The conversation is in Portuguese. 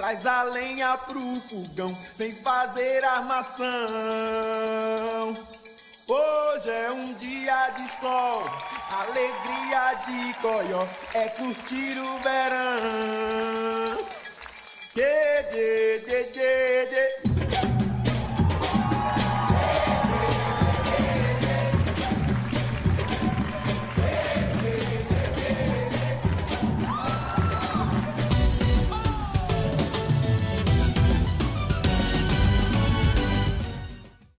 Traz a lenha pro fogão, vem fazer armação. Hoje é um dia de sol, alegria de coió, é curtir o verão. Que, que, que.